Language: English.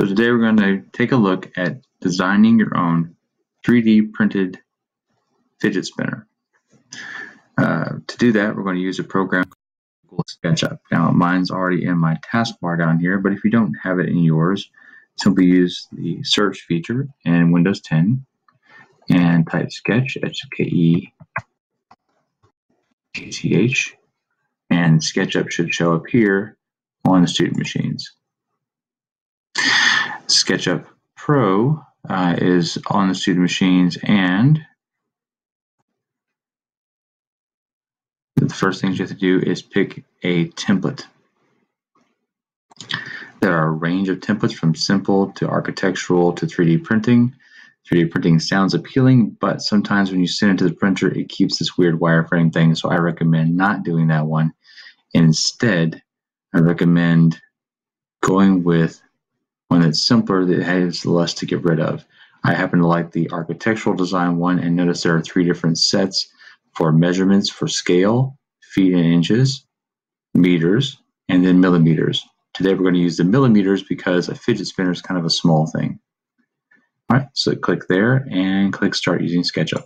So today we're going to take a look at designing your own 3D printed fidget spinner. Uh, to do that, we're going to use a program called SketchUp. Now, mine's already in my taskbar down here, but if you don't have it in yours, simply use the search feature in Windows 10 and type sketch, S-K-E T-H, and SketchUp should show up here on the student machines. SketchUp Pro uh, is on the student machines and the first things you have to do is pick a template. There are a range of templates from simple to architectural to 3D printing. 3D printing sounds appealing, but sometimes when you send it to the printer, it keeps this weird wireframe thing, so I recommend not doing that one. Instead, I recommend going with one that's simpler that has less to get rid of. I happen to like the architectural design one and notice there are three different sets for measurements for scale, feet and inches, meters, and then millimeters. Today we're going to use the millimeters because a fidget spinner is kind of a small thing. All right, so click there and click Start using SketchUp.